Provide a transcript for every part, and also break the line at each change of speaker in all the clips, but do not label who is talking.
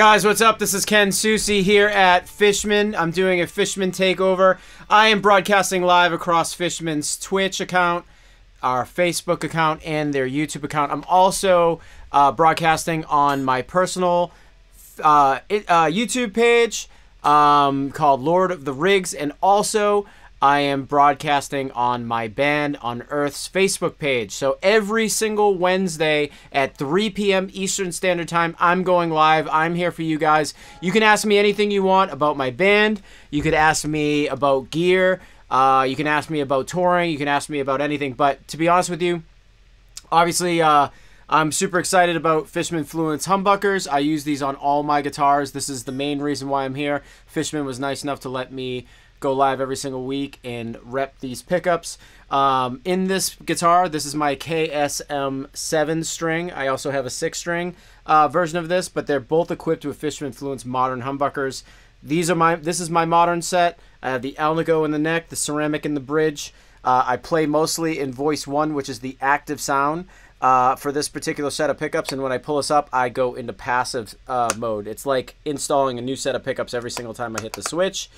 Guys, what's up? This is Ken Susi here at Fishman. I'm doing a Fishman takeover. I am broadcasting live across Fishman's Twitch account, our Facebook account, and their YouTube account. I'm also uh, broadcasting on my personal uh, uh, YouTube page um, called Lord of the Rigs, and also I am broadcasting on my Band Unearth's Facebook page. So every single Wednesday at 3 p.m. Eastern Standard Time, I'm going live. I'm here for you guys. You can ask me anything you want about my band. You could ask me about gear. Uh, you can ask me about touring. You can ask me about anything. But to be honest with you, obviously, uh, I'm super excited about Fishman Fluence humbuckers. I use these on all my guitars. This is the main reason why I'm here. Fishman was nice enough to let me go live every single week and rep these pickups. Um, in this guitar, this is my KSM 7 string. I also have a 6 string uh, version of this, but they're both equipped with Fishman Fluence modern humbuckers. These are my. This is my modern set. I have the Alnico in the neck, the ceramic in the bridge. Uh, I play mostly in voice one, which is the active sound uh, for this particular set of pickups. And when I pull this up, I go into passive uh, mode. It's like installing a new set of pickups every single time I hit the switch.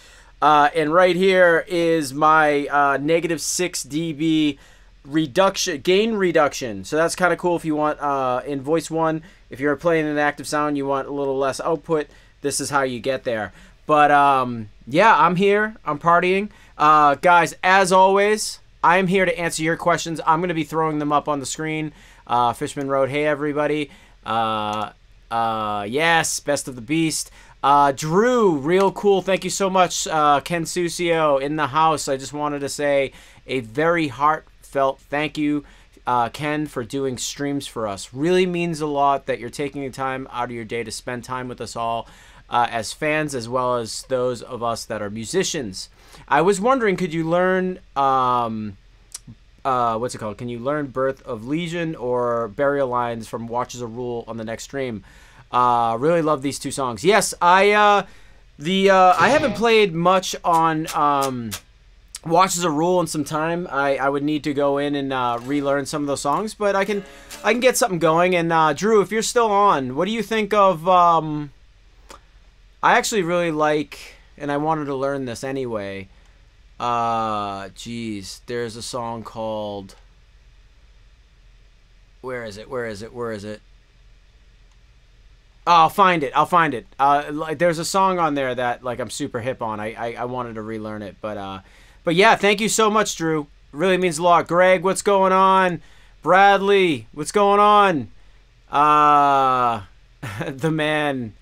Uh, and right here is my uh, negative 6 dB reduction gain reduction. So that's kind of cool if you want uh, in voice 1, if you're playing an active sound, you want a little less output, this is how you get there. But um, yeah, I'm here. I'm partying. Uh, guys, as always, I'm here to answer your questions. I'm going to be throwing them up on the screen. Uh, Fishman Road, hey everybody. Uh, uh, yes, best of the beast. Uh, Drew, real cool. Thank you so much, uh, Ken Susio in the house. I just wanted to say a very heartfelt thank you, uh, Ken, for doing streams for us. Really means a lot that you're taking the time out of your day to spend time with us all uh, as fans, as well as those of us that are musicians. I was wondering, could you learn, um, uh, what's it called? Can you learn Birth of Legion or Burial Lines from Watchers of Rule on the next stream? Uh, really love these two songs. Yes, I uh, the uh, I haven't played much on um, Watchers of Rule in some time. I, I would need to go in and uh, relearn some of those songs, but I can I can get something going. And uh, Drew, if you're still on, what do you think of? Um, I actually really like, and I wanted to learn this anyway. Uh, geez, there's a song called. Where is it? Where is it? Where is it? I'll find it. I'll find it. Uh, like there's a song on there that like I'm super hip on. I, I I wanted to relearn it, but uh, but yeah, thank you so much, Drew. Really means a lot. Greg, what's going on? Bradley, what's going on? Uh, the man,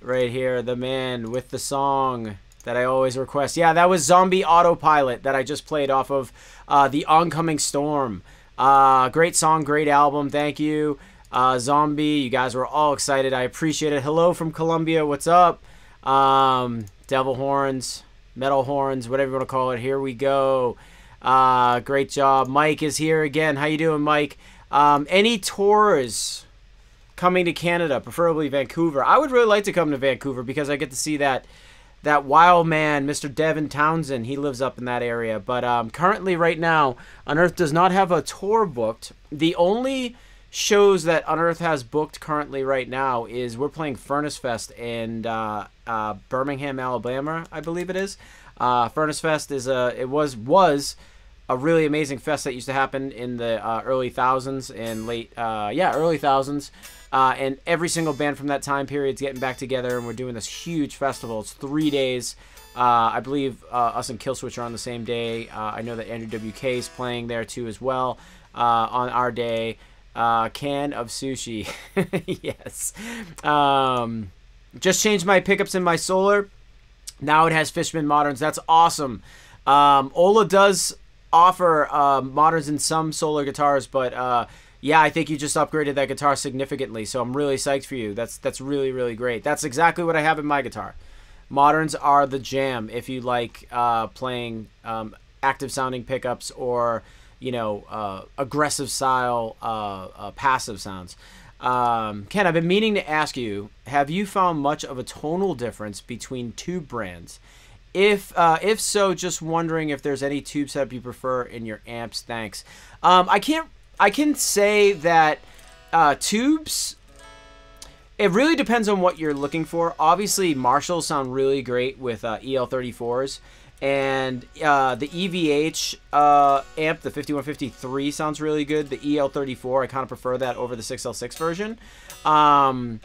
right here, the man with the song that I always request. Yeah, that was Zombie Autopilot that I just played off of uh, the Oncoming Storm. Uh, great song, great album. Thank you uh, Zombie. You guys were all excited. I appreciate it. Hello from Colombia. What's up? Um, Devil Horns, Metal Horns, whatever you want to call it. Here we go. Uh, great job. Mike is here again. How you doing, Mike? Um, any tours coming to Canada, preferably Vancouver? I would really like to come to Vancouver because I get to see that that wild man, Mr. Devin Townsend. He lives up in that area. But um, currently, right now, Unearth does not have a tour booked. The only shows that Unearth has booked currently right now is we're playing Furnace Fest in uh, uh, Birmingham, Alabama, I believe it is. Uh, Furnace Fest is a it was was a really amazing fest that used to happen in the uh, early thousands and late uh, yeah early thousands. Uh, and every single band from that time period is getting back together, and we're doing this huge festival. It's three days. I believe us and Killswitch are on the same day. I know that Andrew WK is playing there too as well on our day uh, can of sushi. yes. Um, just changed my pickups in my solar. Now it has Fishman Moderns. That's awesome. Um, Ola does offer uh, moderns in some solar guitars, but uh, yeah, I think you just upgraded that guitar significantly. So I'm really psyched for you. That's that's really really great. That's exactly what I have in my guitar. Moderns are the jam if you like uh, playing um, active sounding pickups or you know, uh, aggressive style, uh, uh, passive sounds. Um, Ken, I've been meaning to ask you: Have you found much of a tonal difference between tube brands? If uh, if so, just wondering if there's any tube setup you prefer in your amps. Thanks. Um, I can't. I can say that uh, tubes. it really depends on what you're looking for. Obviously, Marshalls sound really great with uh, EL34s, and uh, the EVH uh, amp, the 5153, sounds really good. The EL34, I kind of prefer that over the 6L6 version. Um,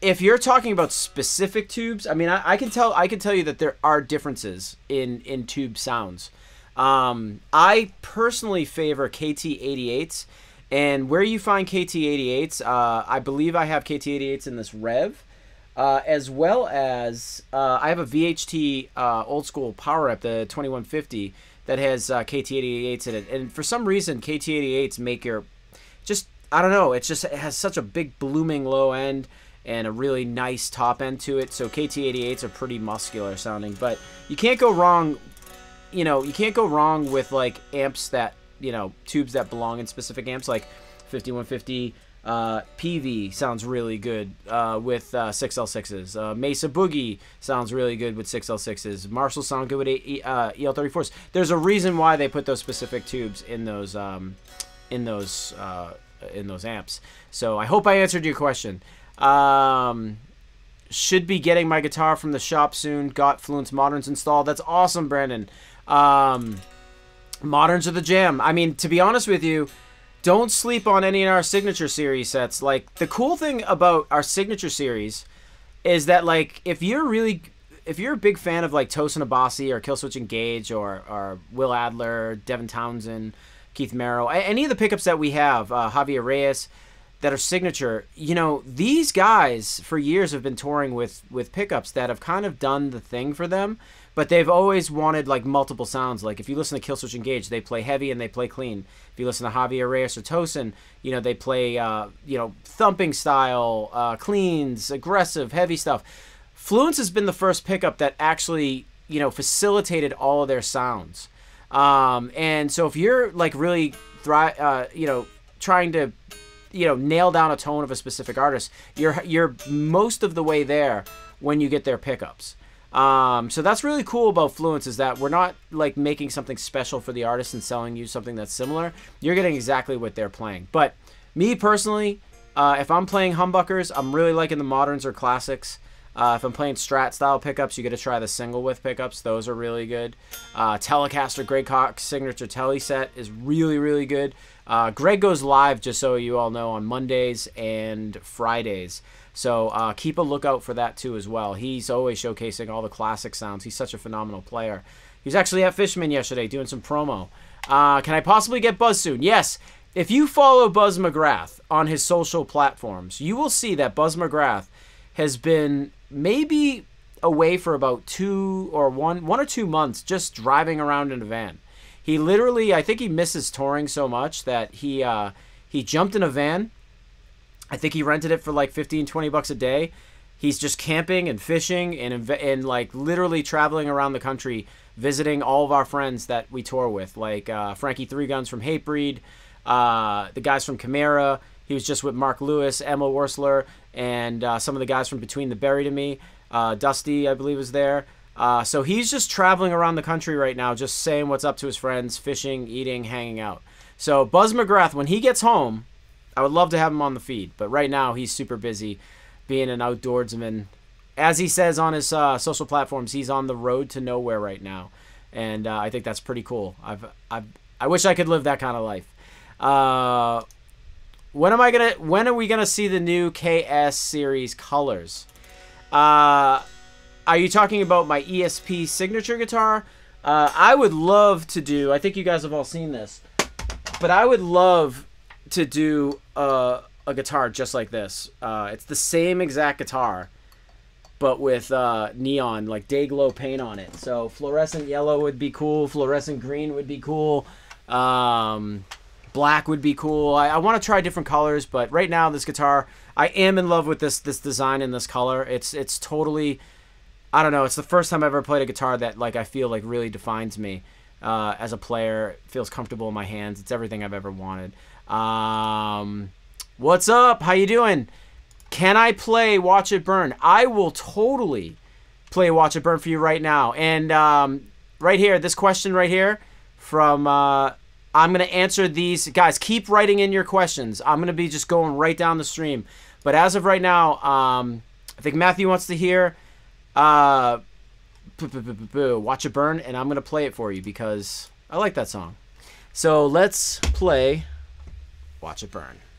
if you're talking about specific tubes, I mean, I, I, can tell I can tell you that there are differences in in tube sounds. Um, I personally favor KT88s, and where you find KT88s, uh, I believe I have KT88s in this Revv, uh, as well as uh, I have a VHT uh, old school power up, the 2150, that has uh, KT88s in it. And for some reason, KT88s make your just I don't know, it's just it has such a big blooming low end and a really nice top end to it. So KT88s are pretty muscular sounding, but you can't go wrong. You know, you can't go wrong with like amps that you know tubes that belong in specific amps, like 5150. Uh, PV sounds really good uh, with uh, 6L6s. Uh, Mesa Boogie sounds really good with 6L6s. Marshall sound good with uh, EL34s. There's a reason why they put those specific tubes in those um, in those uh, in those amps. So I hope I answered your question. Um, should be getting my guitar from the shop soon. Got Fluence Moderns installed. That's awesome, Brandon. Um, Moderns are the jam. I mean, to be honest with you, don't sleep on any of our signature series sets. Like the cool thing about our signature series is that like if you're really if you're a big fan of like Tosin Abasi or Killswitch Engage or or Will Adler, Devin Townsend, Keith Merrow, any of the pickups that we have, uh, Javier Reyes that are signature. You know, these guys for years have been touring with with pickups that have kind of done the thing for them, but they've always wanted like multiple sounds. Like if you listen to Killswitch Engage, they play heavy and they play clean. If you listen to Javier Reyes or Tosin, you know they play uh, you know thumping style, uh, cleans, aggressive, heavy stuff. Fluence has been the first pickup that actually you know facilitated all of their sounds. Um, and so if you're like really thri- uh, you know trying to you know nail down a tone of a specific artist, you're you're most of the way there when you get their pickups. Um, so that's really cool about Fluence is that we're not like making something special for the artist and selling you something that's similar. You're getting exactly what they're playing. But me personally, uh, if I'm playing humbuckers, I'm really liking the moderns or classics. Uh, if I'm playing Strat style pickups, you got to try the single width pickups. Those are really good. Uh, Telecaster Greg Koch signature Tele set is really really good. Uh, Greg goes live, just so you all know, on Mondays and Fridays. So uh, keep a lookout for that too as well. He's always showcasing all the classic sounds. He's such a phenomenal player. He was actually at Fishman yesterday doing some promo. Uh, can I possibly get Buzz soon? Yes. If you follow Buzz McGrath on his social platforms, you will see that Buzz McGrath has been maybe away for about two or one one or two months just driving around in a van. He literally, I think he misses touring so much that he uh, he jumped in a van. I think he rented it for like 15, 20 bucks a day. He's just camping and fishing and and like literally traveling around the country, visiting all of our friends that we tour with, like uh, Frankie Three Guns from Hatebreed, uh, the guys from Chimaira. He was just with Mark Lewis, Emma Worsler, and uh, some of the guys from Between the Buried and Me. Uh, Dusty, I believe, was there. Uh, so he's just traveling around the country right now, just saying what's up to his friends, fishing, eating, hanging out. So Buzz McGrath, when he gets home, I would love to have him on the feed, but right now he's super busy being an outdoorsman. As he says on his uh, social platforms, he's on the road to nowhere right now, and uh, I think that's pretty cool. I've, I've, I wish I could live that kind of life. Uh, when am I gonna? When are we gonna see the new KS series colors? Uh, are you talking about my ESP signature guitar? Uh, I would love to do. I think you guys have all seen this, but I would love to do a, a guitar just like this. Uh, it's the same exact guitar, but with uh, neon, like day glow paint on it. So fluorescent yellow would be cool. Fluorescent green would be cool. Um, black would be cool. I, I want to try different colors, but right now this guitar, I am in love with this this design and this color. It's it's totally I don't know. It's the first time I've ever played a guitar that like I feel like really defines me uh, as a player. Feels comfortable in my hands. It's everything I've ever wanted. Um, what's up? How you doing? Can I play Watch It Burn? I will totally play Watch It Burn for you right now. And um, right here, this question right here from uh, I'm gonna answer these guys. Keep writing in your questions. I'm gonna be just going right down the stream.
But as of right now, um, I think Matthew wants to hear uh, Watch It Burn, and I'm going to play it for you because I like that song. So let's play Watch It Burn.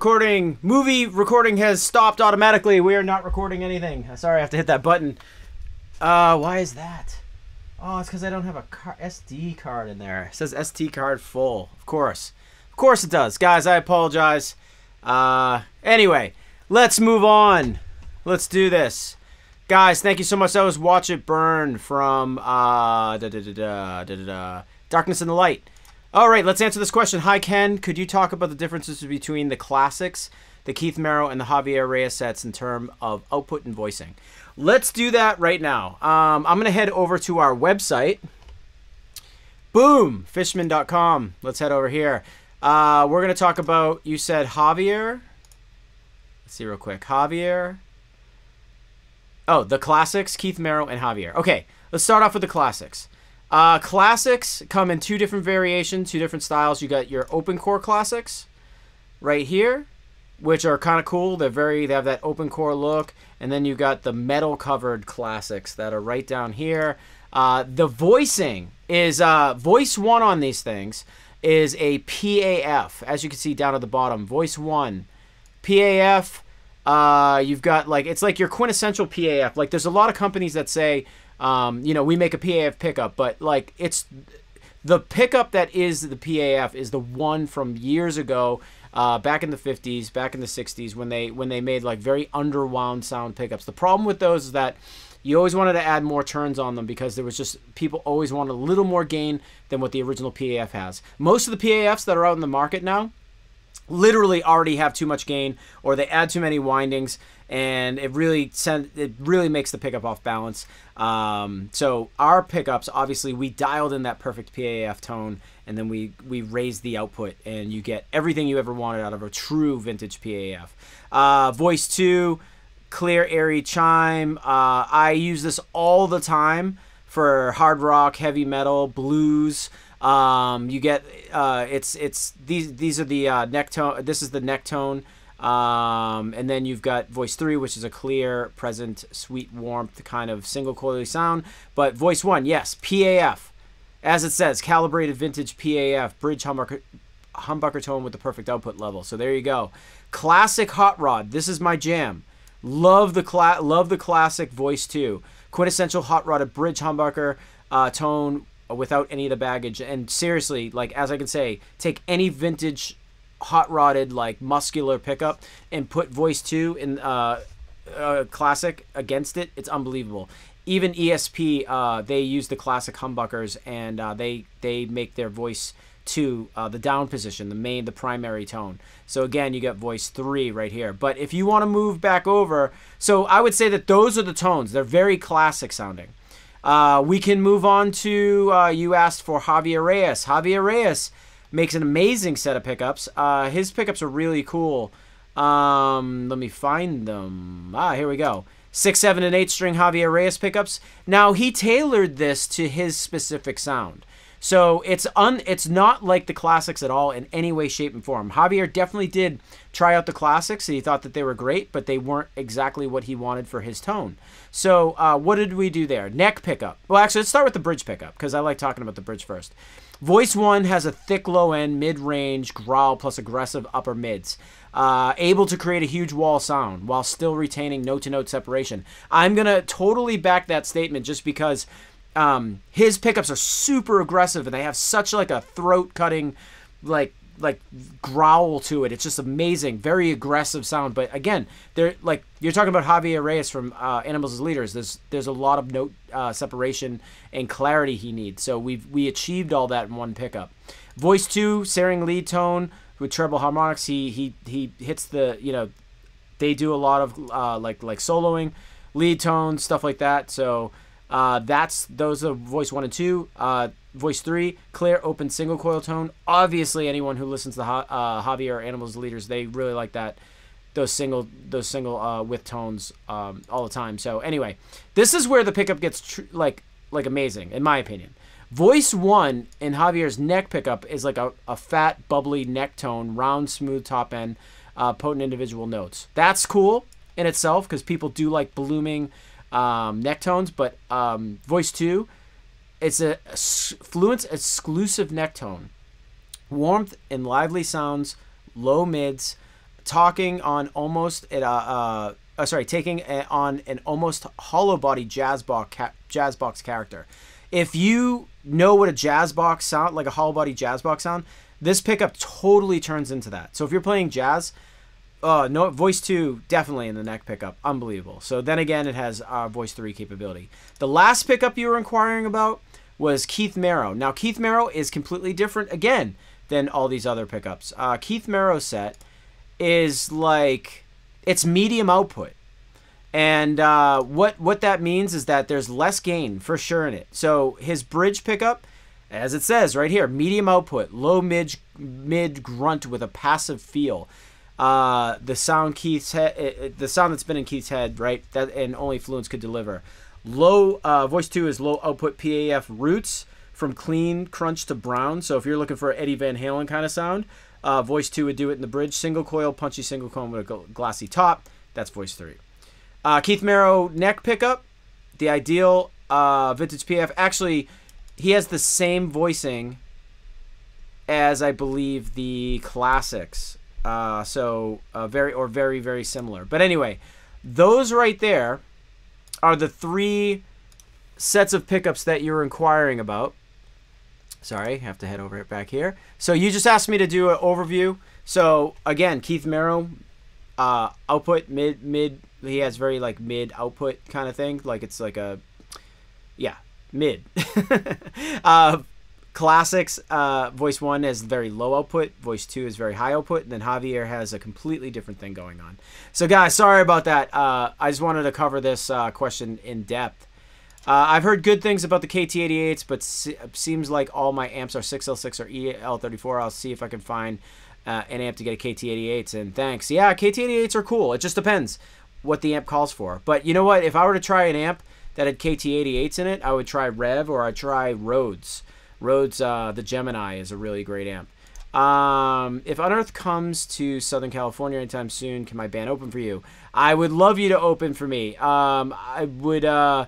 Recording, movie recording has stopped automatically. We are not recording anything. Sorry, I have to hit that button. Uh, why is that? Oh, it's because I don't have a car SD card in there. It says SD card full. Of course. Of course it does. Guys, I apologize. Uh, anyway, let's move on. Let's do this. Guys, thank you so much. That was Watch It Burn from uh, da, da, da, da, da, da, Darkness in the Light. All right, let's answer this question. Hi, Ken. Could you talk about the differences between the classics, the Keith Merrow, and the Javier Reyes sets in terms of output and voicing?
Let's do that right now. Um, I'm gonna head over to our website. Boom, fishman.com. Let's head over here. Uh, we're gonna talk about. You said Javier. Let's see real quick. Javier. Oh, the classics, Keith Merrow and Javier. Okay, let's start off with the classics. Uh, classics come in two different variations, two different styles. You got your open core classics right here, which are kind of cool. They're very, they have that open core look. And then you got the metal covered classics that are right down here. Uh, the voicing is, uh, voice one on these things is a PAF, as you can see down at the bottom. Voice one. PAF, uh, you've got like, it's like your quintessential PAF. Like there's a lot of companies that say, um, you know, we make a PAF pickup, but like it's the pickup that is the PAF is the one from years ago, uh, back in the 50s, back in the 60s when they when they made like very underwound sound pickups. The problem with those is that you always wanted to add more turns on them because there was just people always wanted a little more gain than what the original PAF has. Most of the PAFs that are out in the market now literally already have too much gain or they add too many windings and it really send, it really makes the pickup off balance. Um, so our pickups, obviously, we dialed in that perfect PAF tone, and then we we raised the output, and you get everything you ever wanted out of a true vintage PAF. Uh, voice two, clear airy chime. Uh, I use this all the time for hard rock, heavy metal, blues. Um, you get uh, it's it's these these are the uh, neck tone. This is the neck tone. Um, and then you've got voice three, which is a clear, present, sweet warmth kind of single coily sound. But voice one, yes, PAF, as it says, calibrated vintage PAF bridge humbucker, humbucker tone with the perfect output level. So there you go. Classic hot rod. This is my jam. Love the cla- love the classic voice two. Quintessential hot rod, a bridge humbucker uh, tone without any of the baggage. And seriously, like as I can say, take any vintage hot rodded like muscular pickup and put voice 2 in uh, uh, classic against it. It's unbelievable. Even esp uh, they use the classic humbuckers and uh, they they make their voice 2 uh, the down position the main the primary tone. So again you get voice 3 right here. But if you want to move back over so i would say that those are the tones. They're very classic sounding uh, we can move on to uh, you asked for javier reyes javier reyes makes an amazing set of pickups. Uh, his pickups are really cool. Um, let me find them. Ah, here we go. Six, seven, and eight string Javier Reyes pickups. Now he tailored this to his specific sound. So it's un it's not like the classics at all in any way, shape, and form. Javier definitely did try out the classics and he thought that they were great, but they weren't exactly what he wanted for his tone. So uh, what did we do there? Neck pickup. Well, actually, let's start with the bridge pickup because I like talking about the bridge first. Voice 1 has a thick low end, mid range growl plus aggressive upper mids. Uh, able to create a huge wall sound while still retaining note to note separation. I'm going to totally back that statement just because um, his pickups are super aggressive and they have such like a throat cutting, like like growl to it. It's just amazing, very aggressive sound. But again, they're like you're talking about Javier Reyes from uh, Animals as Leaders. There's there's a lot of note uh, separation and clarity he needs. So we've we achieved all that in one pickup. Voice two, Saring lead tone with treble harmonics. He he he hits the you know they do a lot of uh, like like soloing, lead tones, stuff like that. So. Uh, that's those are voice one and two. Uh, Voice three, clear, open, single coil tone. Obviously, anyone who listens to uh, Javier Animals Leaders, they really like that. Those single, those single uh, with tones um, all the time. So anyway, this is where the pickup gets tr- like like amazing in my opinion. Voice one in Javier's neck pickup is like a, a fat, bubbly neck tone, round, smooth top end, uh, potent individual notes. That's cool in itself because people do like blooming um, neck tones. But um, voice two it's a Fluence exclusive neck tone. Warmth and lively sounds, low mids, talking on almost uh, uh, uh sorry, taking a, on an almost hollow body jazz box jazz box character. If you know what a jazz box sound like a hollow body jazz box sound, this pickup totally turns into that. So if you're playing jazz, uh, no voice two definitely in the neck pickup, unbelievable. So then again, it has uh, voice three capability. The last pickup you were inquiring about was Keith Merrow. Now, Keith Merrow is completely different again than all these other pickups. Uh, Keith Merrow set is like it's medium output. And uh, what what that means is that there's less gain for sure in it. So his bridge pickup, as it says right here, medium output, low mid mid grunt with a passive feel. Uh, the sound Keith's head, the sound that's been in Keith's head, right? That and only Fluence could deliver. Low uh, voice two is low output PAF roots from clean crunch to brown. So if you're looking for Eddie Van Halen kind of sound, uh, voice two would do it in the bridge. Single coil, punchy single coil with a glassy top. That's voice three. Uh, Keith Merrow neck pickup, the ideal uh, vintage PF. Actually, he has the same voicing as I believe the classics. Uh, so uh, very or very very similar. But anyway, those right there are the three sets of pickups that you're inquiring about. Sorry, have to head over back here. So you just asked me to do an overview. So again, Keith Merrow, uh, output mid mid he has very like mid output kind of thing. Like it's like a yeah mid. uh, classics uh, voice one has very low output. Voice two is very high output. And then Javier has a completely different thing going on. So guys, sorry about that. Uh, I just wanted to cover this uh, question in depth. Uh, I've heard good things about the KT88s, but se seems like all my amps are 6L6 or EL34. I'll see if I can find uh, an amp to get a KT88s. And thanks. Yeah, KT88s are cool. It just depends what the amp calls for. But you know what? If I were to try an amp that had KT88s in it, I would try Revv or I'd try Rhodes. Rhodes, uh, the Gemini, is a really great amp. Um, if Unearth comes to Southern California anytime soon, can my band open for you? I would love you to open for me. Um, I would. Uh,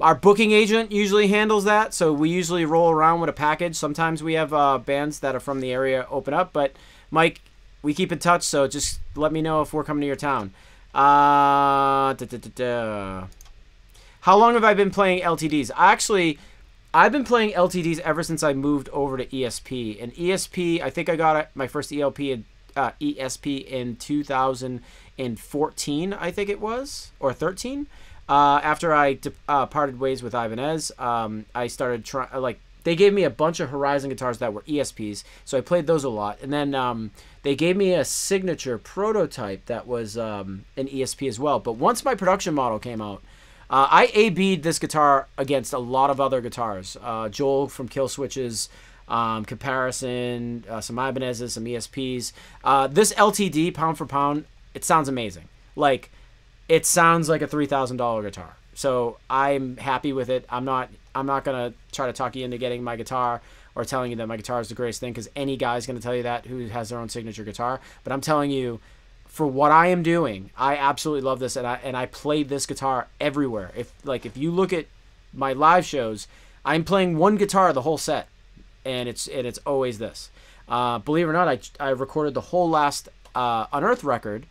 our booking agent usually handles that, so we usually roll around with a package. Sometimes we have uh, bands that are from the area open up, but Mike, we keep in touch, so just let me know if we're coming to your town. Uh, da, da, da, How long have I been playing LTDs? Actually, I've been playing LTDs ever since I moved over to ESP. And ESP, I think I got my first ELP in, uh, ESP in 2014, I think it was, or 13. Uh, after I uh, parted ways with Ibanez, um, I started trying, like, they gave me a bunch of Horizon guitars that were ESPs, so I played those a lot. And then um, they gave me a signature prototype that was um, an ESP as well. But once my production model came out, uh, I A-B'd this guitar against a lot of other guitars. Uh, Joel from Killswitches, um, Comparison, uh, some Ibanez's, some ESPs. Uh, this LTD, pound for pound, it sounds amazing. Like, it sounds like a $3,000 guitar. So I'm happy with it. I'm not I'm not gonna try to talk you into getting my guitar or telling you that my guitar is the greatest thing because any guy's gonna tell you that who has their own signature guitar. But I'm telling you, for what I am doing, I absolutely love this, and I and I played this guitar everywhere. If like if you look at my live shows, I'm playing one guitar the whole set, and it's and it's always this. Uh, believe it or not, I I recorded the whole last uh, Unearth record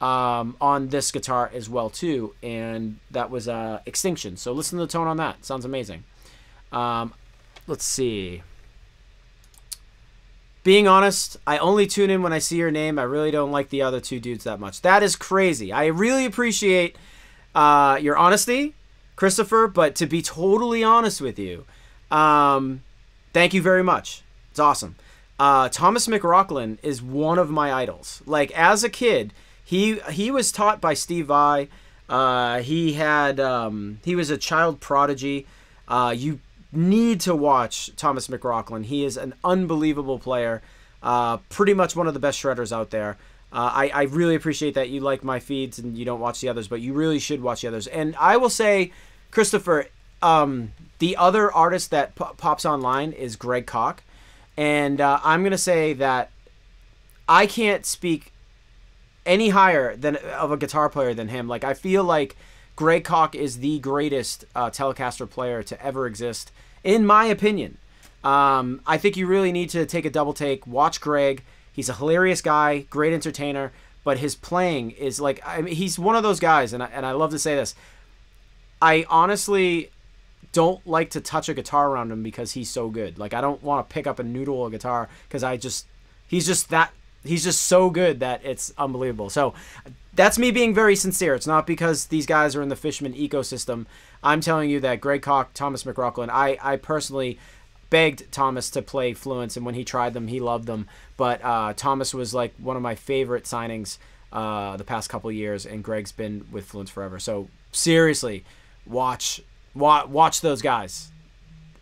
um, on this guitar as well too, and that was uh, Extinction. So listen to the tone on that; sounds amazing. Um, let's see. Being honest, I only tune in when I see your name. I really don't like the other two dudes that much. That is crazy. I really appreciate uh, your honesty, Christopher. But to be totally honest with you, um, thank you very much. It's awesome. Uh, Thomas McRocklin is one of my idols. Like as a kid he he was taught by Steve Vai. Uh, he had um, he was a child prodigy. Uh, you need to watch Thomas McRocklin. He is an unbelievable player. Uh, pretty much one of the best shredders out there. Uh, I, I really appreciate that you like my feeds and you don't watch the others, but you really should watch the others. And I will say, Christopher, um, the other artist that pops online is Greg Koch. And uh, I'm going to say that I can't speak any higher than of a guitar player than him. Like I feel like Greg Koch is the greatest uh, Telecaster player to ever exist, in my opinion. Um, I think you really need to take a double take. Watch Greg. He's a hilarious guy, great entertainer, but his playing is like I mean, he's one of those guys, and I, and I love to say this. I honestly don't like to touch a guitar around him because he's so good. Like I don't want to pick up and noodle a guitar because I just he's just that he's just so good that it's unbelievable. So that's me being very sincere. It's not because these guys are in the Fishman ecosystem. I'm telling you that Greg Koch, Thomas McRocklin, I, I personally begged Thomas to play Fluence, and when he tried them, he loved them. But uh, Thomas was like one of my favorite signings uh, the past couple years, and Greg's been with Fluence forever. So seriously, watch watch watch those guys.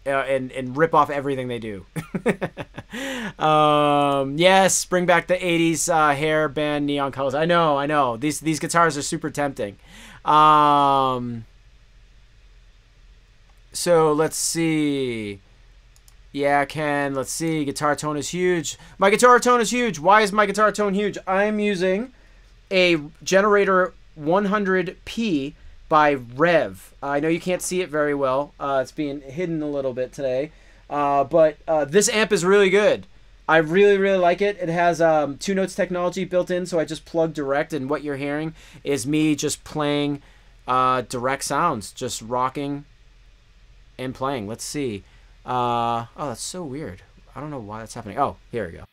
Uh, and and rip off everything they do. um, yes, bring back the '80s uh, hair band neon colors. I know, I know. These these guitars are super tempting. Um, so let's see. Yeah, Ken. Let's see. Guitar tone is huge. My guitar tone is huge. Why is my guitar tone huge? I'm using a generator 100p by Revv. Uh, I know you can't see it very well. Uh, it's being hidden a little bit today. Uh, but uh, this amp is really good. I really, really like it. It has um, two notes technology built in, so I just plug direct, and what you're hearing is me just playing uh, direct sounds, just rocking and playing. Let's see. Uh, oh, that's so weird. I don't know why that's happening. Oh, here we go.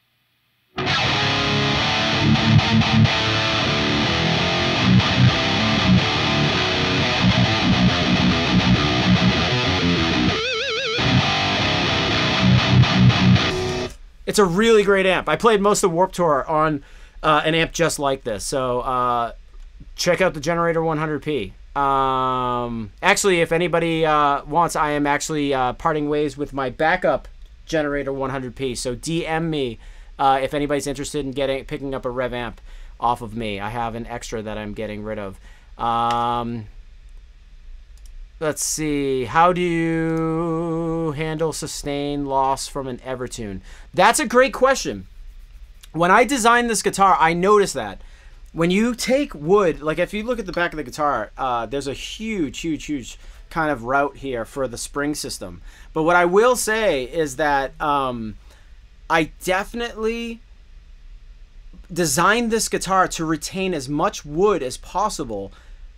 It's a really great amp. I played most of Warped Tour on uh, an amp just like this. So uh, check out the Generator 100p. Um, actually, if anybody uh, wants, I am actually uh, parting ways with my backup Generator 100p. So DM me uh, if anybody's interested in getting picking up a Revv amp off of me. I have an extra that I'm getting rid of. Um, let's see. How do you handle sustain loss from an Evertune? That's a great question. When I designed this guitar, I noticed that when you take wood, like if you look at the back of the guitar, uh, there's a huge, huge, huge kind of route here for the spring system. But what I will say is that um, I definitely designed this guitar to retain as much wood as possible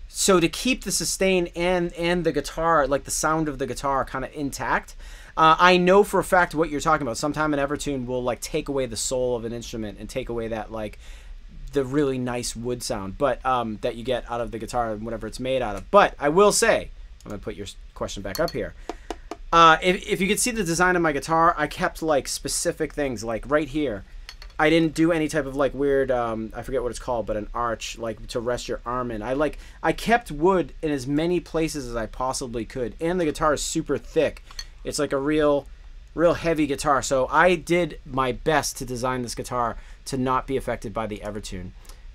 so to keep the sustain and and the guitar like the sound of the guitar kind of intact uh, i know for a fact what you're talking about. Sometime an evertune will like take away the soul of an instrument and take away that like the really nice wood sound but um, that you get out of the guitar and whatever it's made out of. But i will say i'm gonna put your question back up here. Uh, if, if you could see the design of my guitar i kept like specific things like right here I didn't do any type of like weird um, I forget what it's called, but an arch like to rest your arm in. I like I kept wood in as many places as I possibly could, and the guitar is super thick. It's like a real, real heavy guitar. So I did my best to design this guitar to not be affected by the Evertune.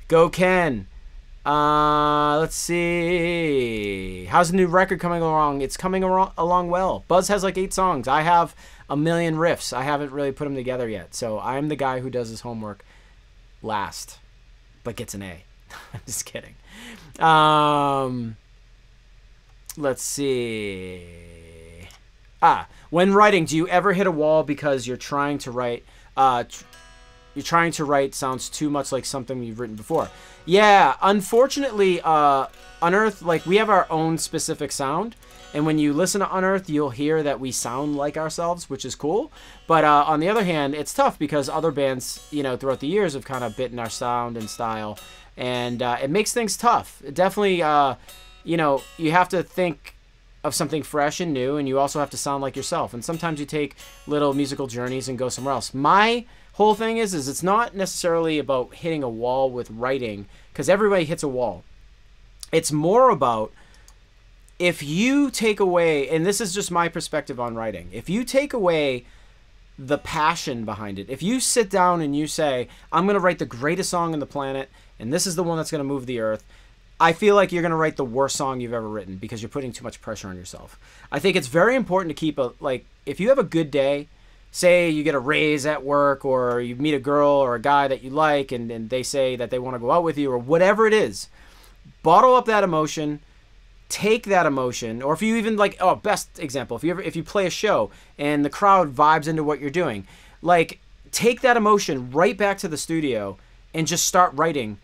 Go Ken. Uh, let's see. How's the new record coming along? It's coming along well. Buzz has like eight songs. I have a million riffs. I haven't really put them together yet. So I'm the guy who does his homework last, but gets an A. I'm just kidding. Um, let's see. Ah, when writing, do you ever hit a wall because you're trying to write? Uh, tr- you're trying to write sounds too much like something you've written before. Yeah, unfortunately, uh, Unearth, like we have our own specific sound, and when you listen to Unearth, you'll hear that we sound like ourselves, which is cool. But uh, on the other hand, it's tough because other bands, you know, throughout the years have kind of bitten our sound and style, and uh, it makes things tough. It definitely, uh, you know, you have to think of something fresh and new, and you also have to sound like yourself. And sometimes you take little musical journeys and go somewhere else. My whole thing is, is it's not necessarily about hitting a wall with writing, because everybody hits a wall. It's more about if you take away, and this is just my perspective on writing, if you take away the passion behind it, if you sit down and you say, I'm going to write the greatest song on the planet, and this is the one that's going to move the earth, I feel like you're going to write the worst song you've ever written because you're putting too much pressure on yourself. I think it's very important to keep a, like, if you have a good day, say you get a raise at work or you meet a girl or a guy that you like and, and they say that they want to go out with you or whatever it is, bottle up that emotion take that emotion or if you even like oh best example if you ever if you play a show and the crowd vibes into what you're doing like take that emotion right back to the studio and just start writing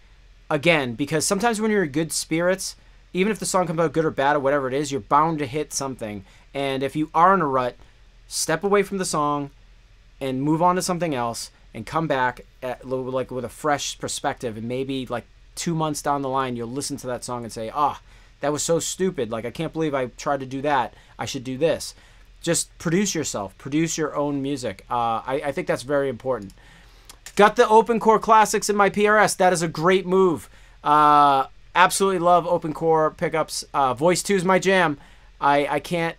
again because sometimes when you're in good spirits even if the song comes out good or bad or whatever it is you're bound to hit something. And if you are in a rut step away from the song and move on to something else and come back at, like with a fresh perspective and maybe like two months down the line you'll listen to that song and say ah oh, that was so stupid. Like, I can't believe I tried to do that. I should do this. Just produce yourself, produce your own music. Uh, I, I think that's very important. Got the Open Core Classics in my PRS. That is a great move. Uh, absolutely love Open Core pickups. Uh, Voice 2 is my jam. I, I can't,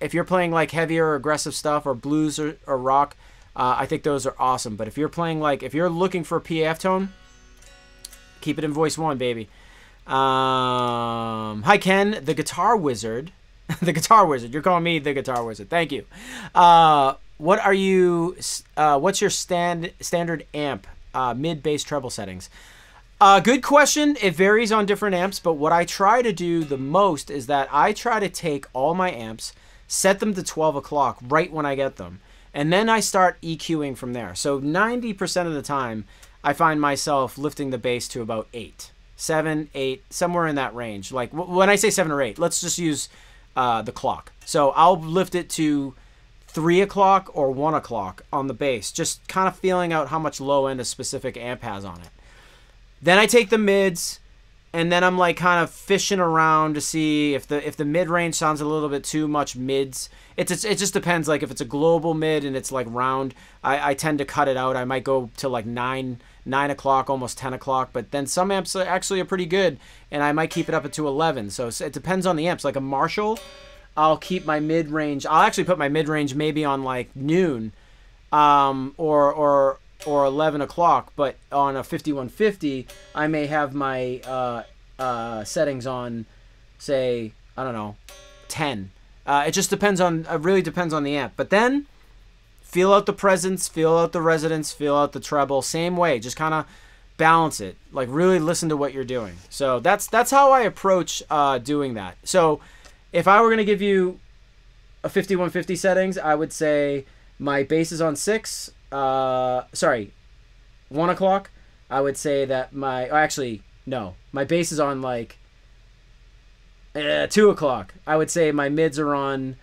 if you're playing like heavier aggressive stuff or blues or, or rock, uh, I think those are awesome. But if you're playing like, if you're looking for a PAF tone, keep it in Voice 1, baby. Um, hi, Ken, the Guitar Wizard. the Guitar Wizard. You're calling me the Guitar Wizard. Thank you. Uh, what are you? Uh, what's your stand standard amp uh, mid bass treble settings? Uh, good question. It varies on different amps, but what I try to do the most is that I try to take all my amps, set them to 12 o'clock right when I get them, and then I start EQing from there. So 90% of the time, I find myself lifting the bass to about eight, seven, eight, somewhere in that range. Like when I say seven or eight, let's just use uh, the clock. So I'll lift it to three o'clock or one o'clock on the bass, just kind of feeling out how much low end a specific amp has on it. Then I take the mids, and then I'm like kind of fishing around to see if the if the mid range sounds a little bit too much mids. It's, it's it just depends. Like if it's a global mid and it's like round, I, I tend to cut it out. I might go to like nine nine o'clock, almost ten o'clock. But then some amps actually are pretty good, and I might keep it up to eleven. So it depends on the amps. Like a Marshall I'll keep my mid range. I'll actually put my mid range maybe on like noon, um, or or or 11 o'clock. But on a 5150, I may have my uh, uh, settings on, say, I don't know, 10. Uh, it just depends on. It really depends on the amp. But then, feel out the presence, feel out the resonance, feel out the treble. Same way, just kind of balance it. Like really listen to what you're doing. So that's that's how I approach uh, doing that. So if I were to give you a 5150 settings, I would say my bass is on 6. Uh, sorry, 1 o'clock. I would say that my. Oh, actually, no. My bass is on like uh, 2 o'clock. I would say my mids are on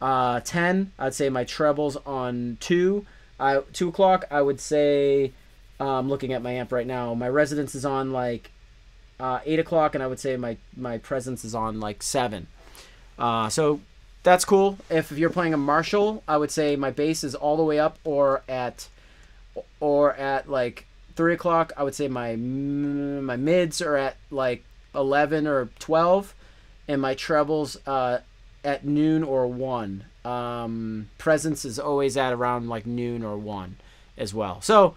uh, 10. I'd say my trebles on 2. I, 2 o'clock. I would say. Uh, I'm looking at my amp right now. My resonance is on like uh, 8 o'clock, and I would say my, my presence is on like 7. Uh, so that's cool. If you're playing a Marshall, I would say my bass is all the way up or at or at like three o'clock. I would say my my mids are at like eleven or twelve, and my trebles uh, at noon or one. Um, presence is always at around like noon or one as well. So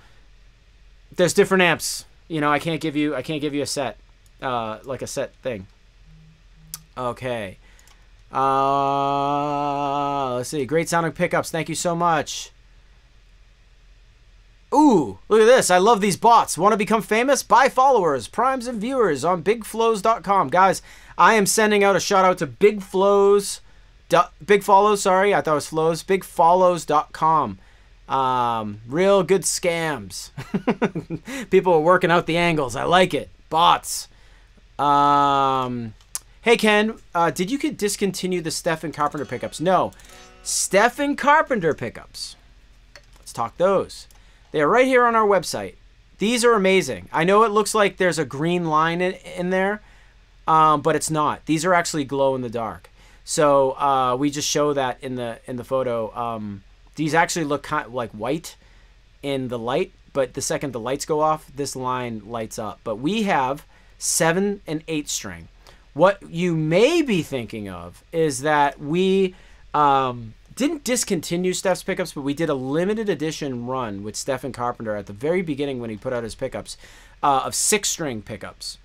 there's different amps. You know, I can't give you I can't give you a set uh, like a set thing. Okay. Uh, let's see. Great sounding pickups. Thank you so much. Ooh, look at this. I love these bots. Want to become famous? Buy followers, primes, and viewers on bigflows.com. Guys, I am sending out a shout out to Big Flows. Big Follows, sorry. I thought it was Flows. Bigfollows.com. Um, real good scams. People are working out the angles. I like it. Bots. Um, Hey Ken, uh, did you discontinue the Stephen Carpenter pickups? No. Stephen Carpenter pickups. Let's talk those. They are right here on our website. These are amazing. I know it looks like there's a green line in, in there, um, but it's not. These are actually glow in the dark. So uh, we just show that in the in the photo. Um, these actually look kind of like white in the light, but the second the lights go off, this line lights up. But we have seven and eight string. What you may be thinking of is that we um, didn't discontinue Steph's pickups, but we did a limited edition run with Stephen Carpenter at the very beginning when he put out his pickups uh, of six string pickups.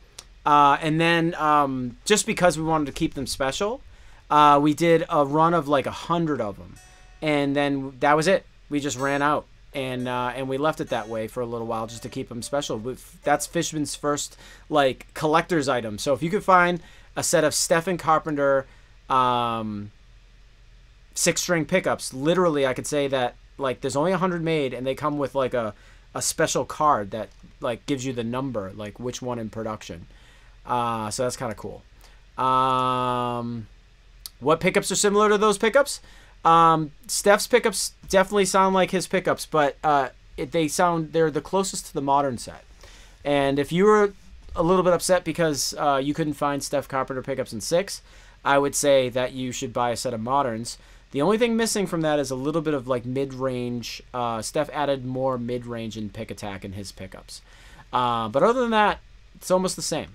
Uh, and then um, just because we wanted to keep them special, uh, we did a run of like a hundred of them, and then that was it. We just ran out, and uh, and we left it that way for a little while just to keep them special. That's Fishman's first like collector's item. So if you could find a set of Stephen Carpenter um, six string pickups. Literally, I could say that like there's only 100 made and they come with like a, a special card that like gives you the number, like which one in production. Uh, so that's kind of cool. Um, what pickups are similar to those pickups? Um, Steph's pickups definitely sound like his pickups, but uh, it, they sound they're the closest to the modern set. And if you were a little bit upset because uh, you couldn't find Steph Carpenter pickups in six, I would say that you should buy a set of moderns The only thing missing from that is a little bit of like mid range. Uh, Steph added more mid range and pick attack in his pickups. Uh, but other than that, it's almost the same.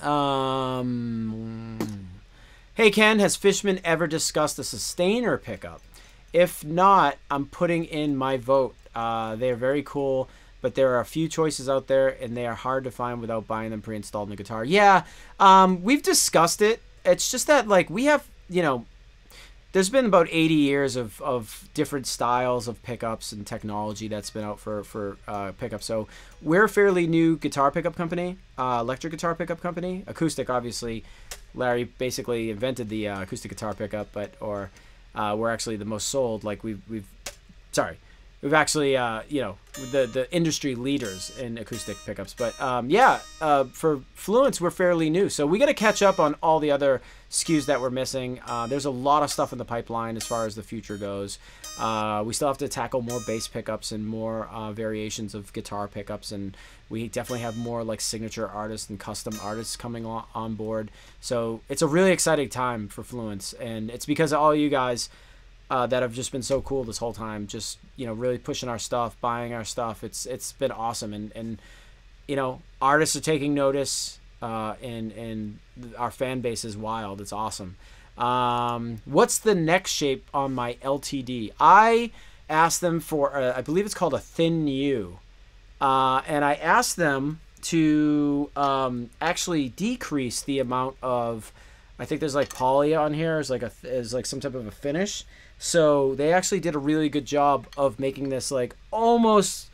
Um, hey Ken, has Fishman ever discussed a sustainer pickup? If not, I'm putting in my vote. Uh, they are very cool, but there are a few choices out there, and they are hard to find without buying them pre-installed in the guitar. Yeah, um, we've discussed it. It's just that like we have, you know, there's been about 80 years of, of different styles of pickups and technology that's been out for for uh, pickups. So we're a fairly new guitar pickup company, uh, electric guitar pickup company. Acoustic, obviously, Larry basically invented the uh, acoustic guitar pickup, but or uh, we're actually the most sold. Like we've we've sorry, we've actually uh, you know the the industry leaders in acoustic pickups. But um, yeah, uh, for Fluence, we're fairly new, so we got to catch up on all the other SKUs that we're missing. Uh, there's a lot of stuff in the pipeline as far as the future goes. Uh, we still have to tackle more bass pickups and more uh, variations of guitar pickups, and we definitely have more like signature artists and custom artists coming on, on board. So it's a really exciting time for Fluence, and it's because of all you guys. Uh, that have just been so cool this whole time. Just you know, really pushing our stuff, buying our stuff. It's it's been awesome, and and you know, artists are taking notice uh, and and our fan base is wild. It's awesome. Um, what's the next shape on my LTD? I asked them for, a, I believe it's called a thin U, uh, and I asked them to um, actually decrease the amount of. I think there's like poly on here. Is like a is like some type of a finish. So they actually did a really good job of making this like almost.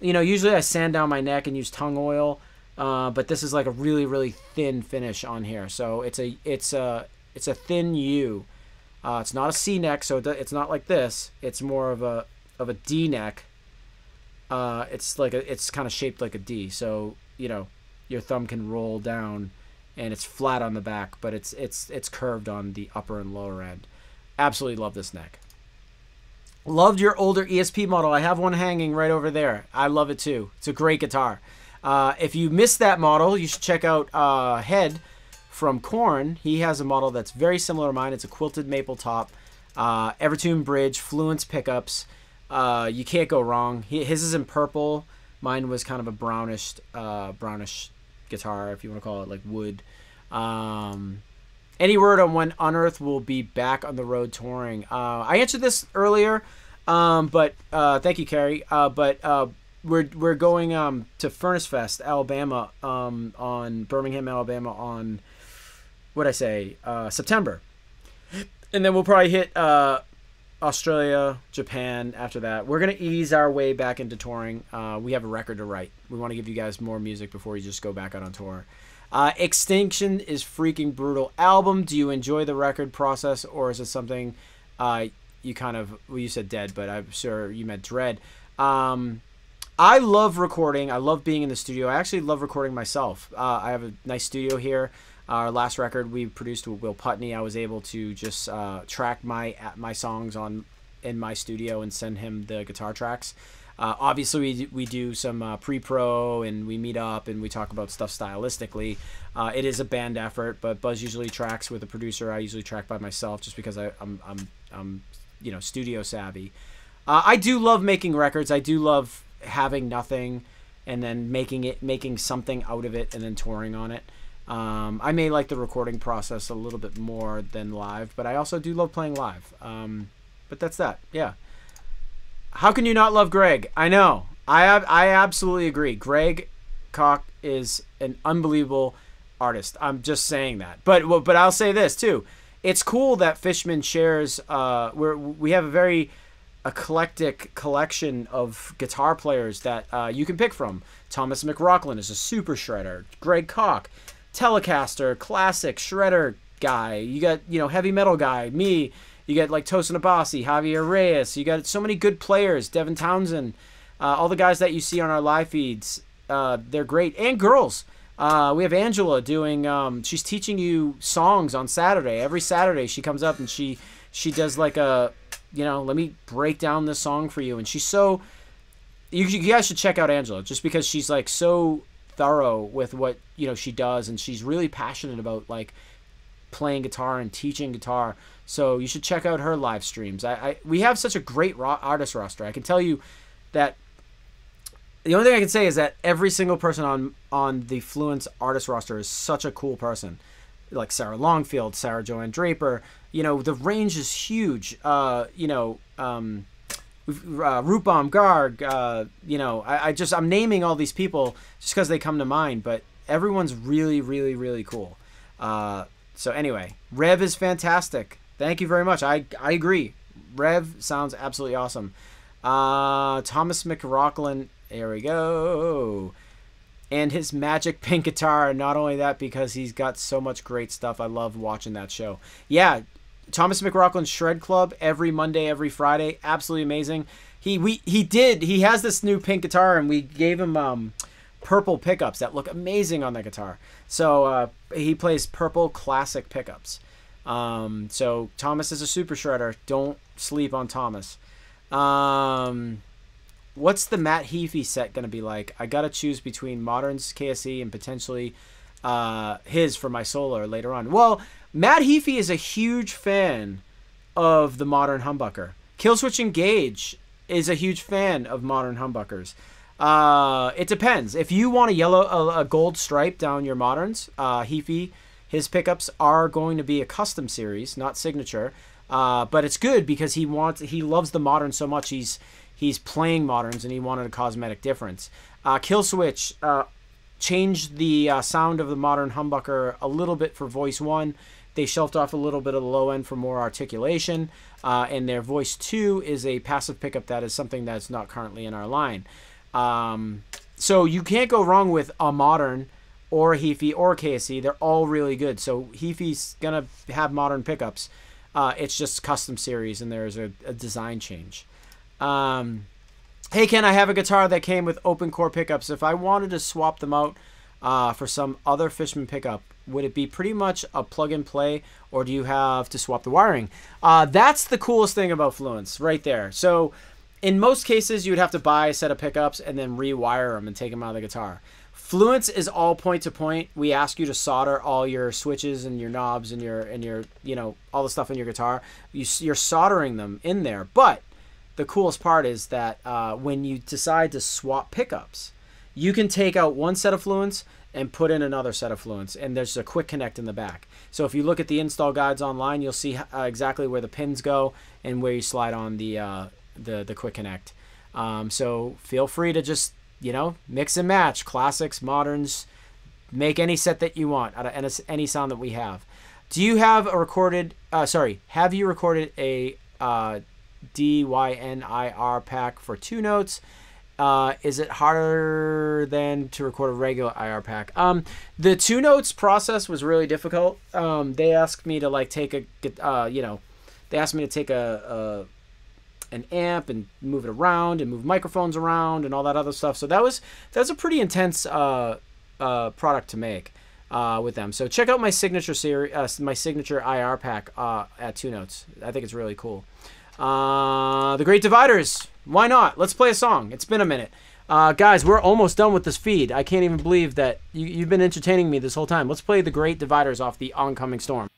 You know, usually I sand down my neck and use tung oil uh, but this is like a really really thin finish on here. So it's a it's a it's a thin U. Uh, it's not a C neck, so it's not like this. It's more of a of a D neck. Uh, it's like a it's kind of shaped like a D. So you know your thumb can roll down, and it's flat on the back, but it's it's it's curved on the upper and lower end. Absolutely love this neck. Loved your older ESP model. I have one hanging right over there. I love it too. It's a great guitar. Uh, if you missed that model, you should check out uh, Head from Korn. He has a model that's very similar to mine. It's a quilted maple top, uh, Evertune bridge, Fluence pickups. Uh, you can't go wrong. He, his is in purple. Mine was kind of a brownish, uh, brownish guitar, if you want to call it like wood. Um, any word on when Unearth will be back on the road touring? Uh, I answered this earlier, um, but uh, thank you, Carrie. but we're we're going um to Furnace Fest, Alabama, um on Birmingham, Alabama on what I say uh, September, and then we'll probably hit uh, Australia, Japan after that. We're gonna ease our way back into touring. Uh, we have a record to write. We want to give you guys more music before you just go back out on tour. Uh, Extinction is freaking brutal album. Do you enjoy the record process, or is it something uh, you kind of well you said dead, but I'm sure you meant dread. Um, I love recording. I love being in the studio. I actually love recording myself. Uh, I have a nice studio here. Our last record we produced with Will Putney, I was able to just uh, track my my songs on in my studio and send him the guitar tracks. Uh, obviously, we, we do some uh, pre-pro and we meet up and we talk about stuff stylistically. Uh, it is a band effort, but Buzz usually tracks with a producer. I usually track by myself just because I, I'm, I'm, I'm you know studio savvy. Uh, I do love making records. I do love having nothing and then making it making something out of it and then touring on it. Um, I may like the recording process a little bit more than live, but I also do love playing live. Um, but that's that. Yeah. How can you not love Greg? I know. I I absolutely agree. Greg Koch is an unbelievable artist. I'm just saying that. But but I'll say this too. It's cool that Fishman shares. Uh, where we have a very eclectic collection of guitar players that uh, you can pick from. Thomas McRocklin is a super shredder. Greg Koch, Telecaster, classic shredder guy. You got you know heavy metal guy. Me. You got like Tosin Abasi, Javier Reyes. You got so many good players. Devin Townsend. Uh, all the guys that you see on our live feeds. Uh, they're great and girls. Uh, we have Angela doing. Um, she's teaching you songs on Saturday. Every Saturday she comes up and she she does like a you know, let me break down this song for you. And she's so, you, you guys should check out Angela just because she's like so thorough with what, you know, she does. And she's really passionate about like playing guitar and teaching guitar. So you should check out her live streams. I, I we have such a great ro- artist roster. I can tell you that the only thing I can say is that every single person on on the Fluence artist roster is such a cool person. Like Sarah Longfield, Sarah Joanne Draper. You know, the range is huge. Uh, you know, um, uh, Rupam Garg. Uh, you know, I, I just I'm naming all these people just because they come to mind, but everyone's really, really, really cool. Uh, so anyway, Revv is fantastic. Thank you very much. I I agree. Revv sounds absolutely awesome. Uh, Thomas McRocklin. There we go. And his magic pink guitar. Not only that, because he's got so much great stuff. I love watching that show. Yeah, Thomas McRocklin's Shred Club every Monday, every Friday. Absolutely amazing. He we he did. He has this new pink guitar, and we gave him um, purple pickups that look amazing on that guitar. So uh, he plays purple classic pickups. Um, so Thomas is a super shredder. Don't sleep on Thomas. Um, what's the Matt Heafy set gonna be like? I gotta choose between Modern's KSE and potentially uh, his for my solar later on. Well, Matt Heafy is a huge fan of the Modern Humbucker. Killswitch Engage is a huge fan of Modern Humbuckers. Uh, it depends. If you want a yellow, a, a gold stripe down your Moderns, uh, Heafy, his pickups are going to be a custom series, not signature. Uh, but it's good because he wants he loves the modern so much he's he's playing moderns and he wanted a cosmetic difference. Uh, Killswitch uh, changed the uh, sound of the modern humbucker a little bit for voice one. They shelved off a little bit of the low end for more articulation, uh, and their voice two is a passive pickup that is something that's not currently in our line. Um, so you can't go wrong with a modern or a Heafy or a KSE. They're all really good. So Heafy's gonna have modern pickups. Uh, it's just custom series, and there's a, a design change. Um, hey Ken, I have a guitar that came with open core pickups. If I wanted to swap them out uh, for some other Fishman pickup, would it be pretty much a plug and play, or do you have to swap the wiring? Uh, that's the coolest thing about Fluence, right there. So, in most cases, you would have to buy a set of pickups and then rewire them and take them out of the guitar. Fluence is all point to point. We ask you to solder all your switches and your knobs and your and your you know all the stuff in your guitar. You, you're soldering them in there. But the coolest part is that uh, when you decide to swap pickups, you can take out one set of Fluence and put in another set of Fluence, and there's a quick connect in the back. So if you look at the install guides online, you'll see uh, exactly where the pins go and where you slide on the uh, the the quick connect. Um, so feel free to just you know, mix and match classics, moderns, make any set that you want out of any sound that we have. Do you have a recorded? Uh, sorry, have you recorded a uh, DYNIR pack for two notes? Uh, is it harder than to record a regular IR pack? Um, the two notes process was really difficult. Um, they asked me to like take a, uh, you know, they asked me to take a, a an amp and move it around and move microphones around and all that other stuff. So that was that was a pretty intense uh, uh, product to make uh, with them. So check out my signature series, uh, my signature IR pack at Two Notes. I think it's really cool. The Great Dividers. Why not? Let's play a song. It's been a minute. Uh, guys, we're almost done with this feed. I can't even believe that you, you've been entertaining me this whole time. Let's play The Great Dividers off the Oncoming Storm.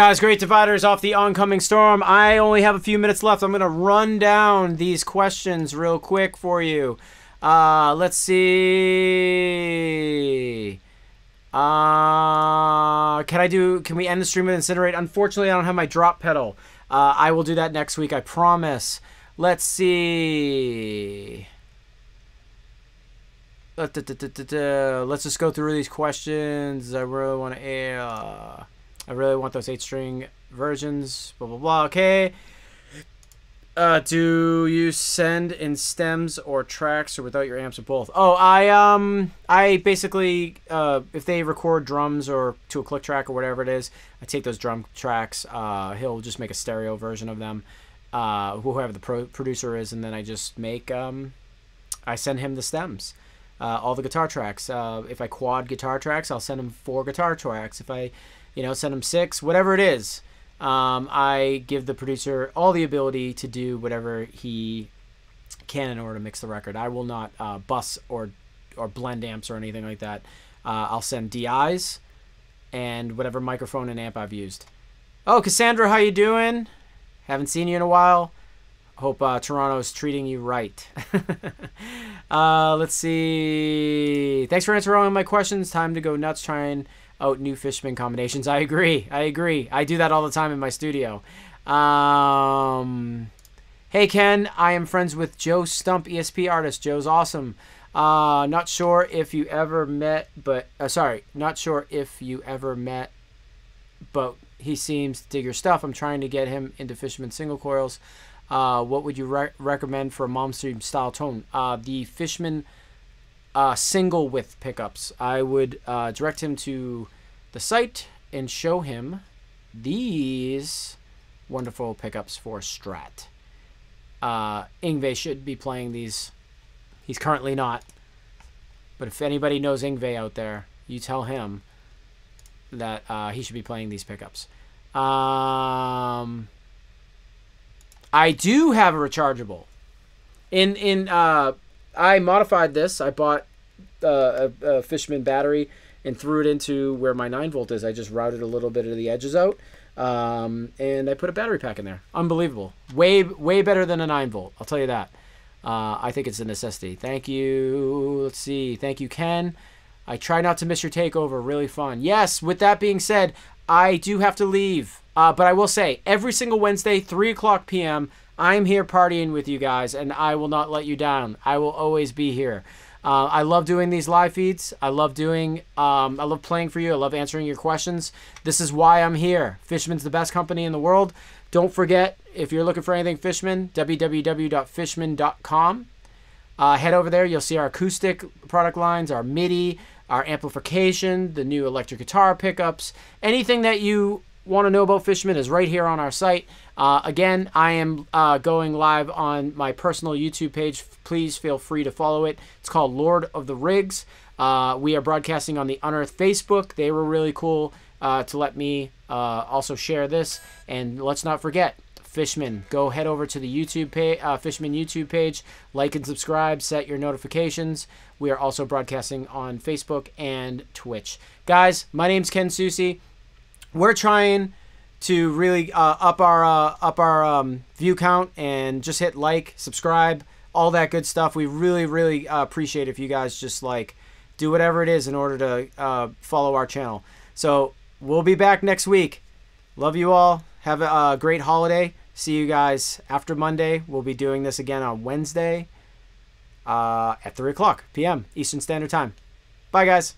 Guys, Great Dividers off the oncoming storm. I only have a few minutes left. I'm going to run down these questions real quick for you. Uh, let's see. Uh, can I do, can we end the stream with Incinerate? Unfortunately, I don't have my drop pedal. Uh, I will do that next week, I promise. Let's see. Let's just go through these questions. I really want to. Uh, I really want those eight string versions. Blah blah blah. Okay. Uh, do you send in stems or tracks or without your amps or both? Oh, I um I basically uh if they record drums or to a click track or whatever it is, I take those drum tracks. Uh, he'll just make a stereo version of them. Uh, whoever the pro- producer is, and then I just make um, I send him the stems uh, all the guitar tracks. Uh, if I quad guitar tracks, I'll send him four guitar tracks. If I, you know, send him six, whatever it is, um, I give the producer all the ability to do whatever he can in order to mix the record. I will not uh, bus or or blend amps or anything like that. Uh, I'll send DIs and whatever microphone and amp I've used. Oh, Cassandra, how you doing? Haven't seen you in a while. Hope uh, Toronto's treating you right. uh, let's see. Thanks for answering all my questions. Time to go nuts trying out new Fishman combinations. I agree. I agree. I do that all the time in my studio. Um, hey, Ken. I am friends with Joe Stump, ESP artist. Joe's awesome. Uh, not sure if you ever met, but uh, sorry, not sure if you ever met, but he seems to dig your stuff. I'm trying to get him into Fishman single coils. Uh, what would you re- recommend for a Malmsteen style tone? Uh, the Fishman uh, single width pickups. I would uh, direct him to the site and show him these wonderful pickups for Strat. Uh, Yngwie should be playing these. He's currently not. But if anybody knows Yngwie out there, you tell him that uh, he should be playing these pickups. Um, I do have a rechargeable. In in uh, I modified this. I bought uh, a, a Fishman battery and threw it into where my 9 volt is. I just routed a little bit of the edges out. Um, and I put a battery pack in there. Unbelievable. Way way better than a 9 volt. I'll tell you that. Uh, I think it's a necessity. Thank you. Let's see. Thank you, Ken. I try not to miss your takeover. Really fun. Yes, with that being said, I do have to leave. Uh, but I will say, every single Wednesday, 3 o'clock p.m., I'm here partying with you guys, and I will not let you down. I will always be here. Uh, I love doing these live feeds. I love doing, um, I love playing for you. I love answering your questions. This is why I'm here. Fishman's the best company in the world. Don't forget, if you're looking for anything Fishman, www.fishman.com. Uh, head over there. You'll see our acoustic product lines, our MIDI, our amplification, the new electric guitar pickups. Anything that you want to know about Fishman is right here on our site. Uh, again, I am uh, going live on my personal YouTube page. Please feel free to follow it. It's called Lord of the Rigs. Uh, we are broadcasting on the Unearth Facebook. They were really cool uh, to let me uh, also share this. And let's not forget, Fishman. Go head over to the YouTube page, uh, Fishman YouTube page, like and subscribe, set your notifications. We are also broadcasting on Facebook and Twitch. Guys, my name's Ken Susi we're trying to really uh, up our uh, up our um, view count and just hit like, subscribe, all that good stuff. We really really uh, appreciate if you guys just like do whatever it is in order to uh, follow our channel. So we'll be back next week. Love you all. Have a great holiday. See you guys after Monday. We'll be doing this again on Wednesday uh, at 3 o'clock p.m. Eastern Standard Time. Bye, guys.